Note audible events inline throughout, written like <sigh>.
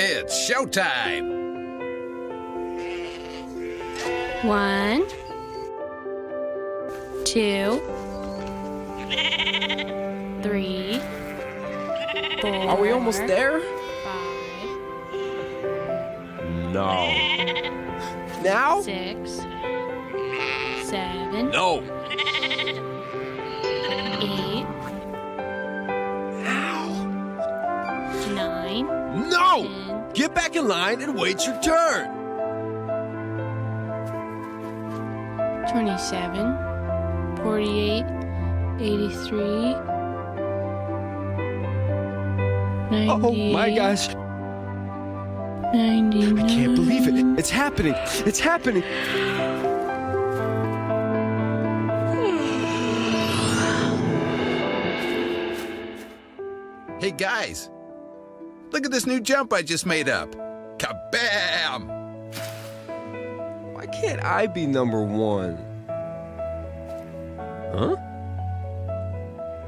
showtime. One, two, three, four. Are we almost there? Five, No. Now? six, seven, No. eight, nine, No! Get back in line and wait your turn. 27, 48, 83, 90. Oh my gosh. 99. I can't believe it. It's happening. It's happening. <sighs> Hey, guys. Look at this new jump I just made up. Kabam! Why can't I be number one? Huh?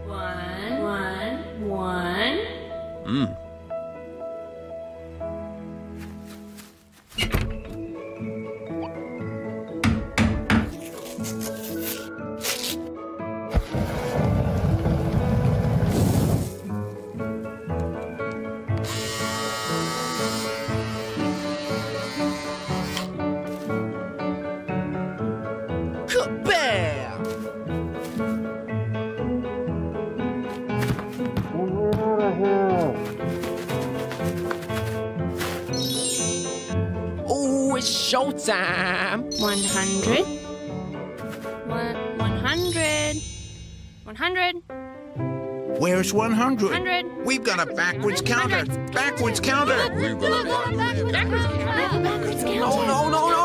One, one, one. Mm. It's showtime! 100. One, 100. 100. Where's 100? 100. We've got a backwards counter. Backwards counter. We've got a Backwards count. No, no, no, no,